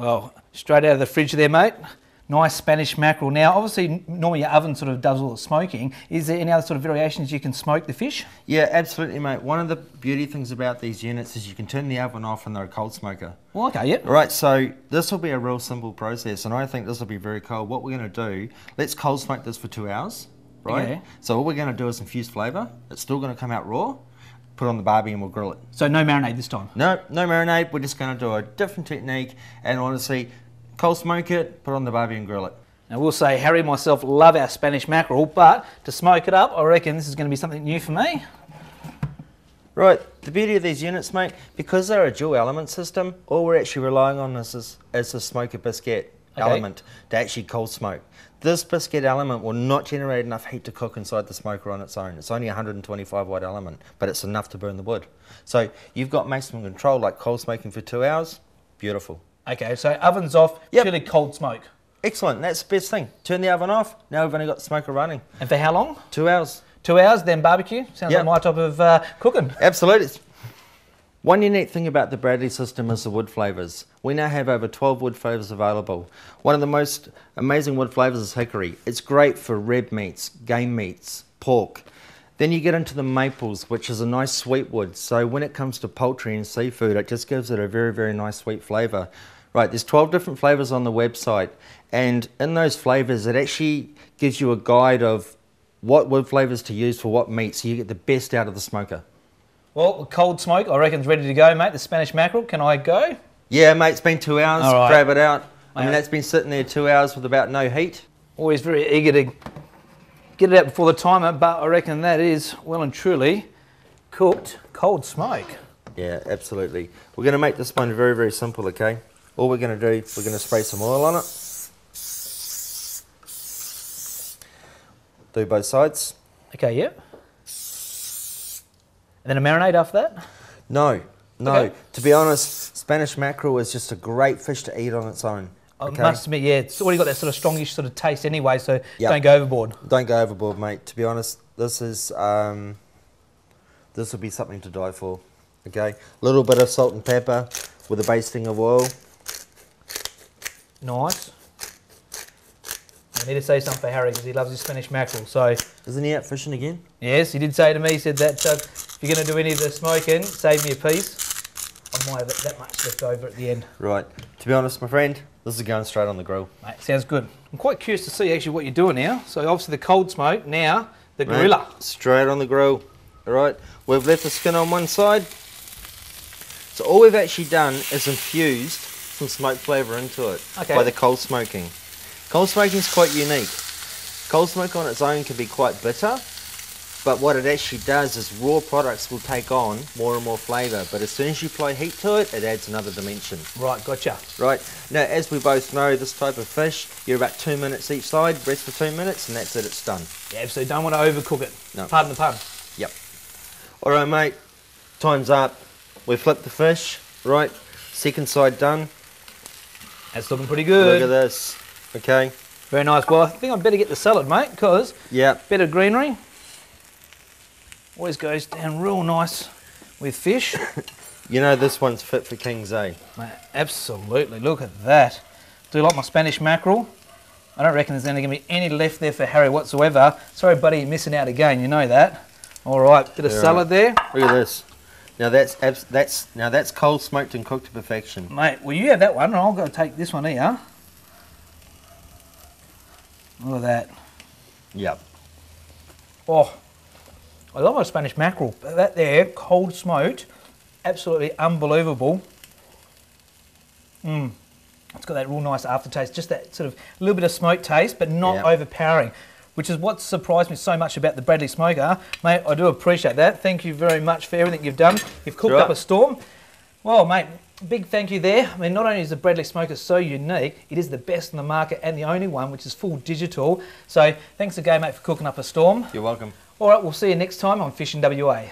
Well, straight out of the fridge there, mate. Nice Spanish mackerel. Now, obviously, normally your oven sort of does all the smoking. Is there any other sort of variations you can smoke the fish? Yeah, absolutely, mate. One of the beauty things about these units is you can turn the oven off and they're a cold smoker. Well, okay, yep. All right, so this will be a real simple process, and I think this will be very cold. What we're going to do, let's cold smoke this for two hours, right? So what we're going to do is infuse flavour. It's still going to come out raw. Put on the barbie and we'll grill it. So no marinade this time. No, no marinade. We're just going to do a different technique, and honestly, cold smoke it, put on the barbie and grill it. Now, we'll say Harry and myself love our Spanish mackerel, but to smoke it up, I reckon this is going to be something new for me. Right, the beauty of these units, mate, because they're a dual element system, all we're actually relying on is this, is the smoker biscuit Okay. element to actually cold smoke. This biscuit element will not generate enough heat to cook inside the smoker on its own. It's only a 125 watt element, but it's enough to burn the wood. So you've got maximum control, like cold smoking for two hours. Beautiful. Okay, so oven's off, Yep. purely cold smoke. Excellent, that's the best thing. Turn the oven off, now we've only got the smoker running. And for how long? Two hours. Two hours, then barbecue? Sounds Yep. like my type of uh, cooking. Absolutely. One unique thing about the Bradley system is the wood flavours. We now have over 12 wood flavours available. One of the most amazing wood flavours is hickory. It's great for red meats, game meats, pork. Then you get into the maples, which is a nice sweet wood. So when it comes to poultry and seafood, it just gives it a very, very nice sweet flavour. Right, there's 12 different flavours on the website. And in those flavours, it actually gives you a guide of what wood flavours to use for what meat, so you get the best out of the smoker. Well, cold smoke, I reckon's ready to go, mate. The Spanish mackerel, can I go? Yeah, mate, it's been two hours. Right. Grab it out. I mean, that's been sitting there two hours with about no heat. Always very eager to get it out before the timer, but I reckon that is well and truly cooked cold smoke. Yeah, absolutely. We're going to make this one very, very simple, okay? All we're going to do, we're going to spray some oil on it. Do both sides. Okay, yep. And then a marinade after that? No, no. Okay. To be honest, Spanish mackerel is just a great fish to eat on its own. I Okay? must admit, yeah, it's already got that sort of strongish sort of taste anyway, so Yep. don't go overboard. Don't go overboard, mate. To be honest, this is um, this will be something to die for. Okay, a little bit of salt and pepper with a basting of oil. Nice. I need to say something for Harry because he loves his Spanish mackerel. So, Isn't he out fishing again? yes, he did say to me, he said that uh, if you're going to do any of the smoking, save me a piece. I might have that much left over at the end. Right. To be honest, my friend, this is going straight on the grill. Mate, sounds good. I'm quite curious to see actually what you're doing now. So, obviously, the cold smoke, now the gorilla. Straight on the grill. All right. We've left the skin on one side. So all we've actually done is infused some smoke flavour into it Okay. by the cold smoking. Cold smoking is quite unique. Cold smoke on its own can be quite bitter, but what it actually does is raw products will take on more and more flavour. But as soon as you apply heat to it, it adds another dimension. Right, gotcha. Right. Now, as we both know, this type of fish, you're about two minutes each side, rest for two minutes, and that's it, it's done. Yeah, so don't want to overcook it. No. Pardon the pun. Yep. All right, mate. Time's up. We flipped the fish. Right. Second side done. That's looking pretty good. Look at this. Okay. Very nice. Well, I think I'd better get the salad, mate, because Yep. bit of greenery always goes down real nice with fish. You know this one's fit for King's A. Mate, absolutely. Look at that. Do like my Spanish mackerel? I don't reckon there's going to be any left there for Harry whatsoever. Sorry, buddy, you're missing out again. You know that. All right, bit of Yeah, salad there, Look at this. Now that's that's now that's cold smoked and cooked to perfection. mate. Well, you have that one, and I'll go take this one here. Look at that. Yep. Oh, I love my Spanish mackerel. That there, cold smoked, absolutely unbelievable. Mmm. It's got that real nice aftertaste, just that sort of little bit of smoke taste, but not Yeah. overpowering, which is what surprised me so much about the Bradley Smoker. Mate, I do appreciate that. Thank you very much for everything you've done. You've cooked Sure. up a storm. Well, mate, big thank you there. I mean, not only is the Bradley Smoker so unique, it is the best in the market and the only one which is full digital. So thanks again, mate, for cooking up a storm. You're welcome. All right, we'll see you next time on Fishing WA.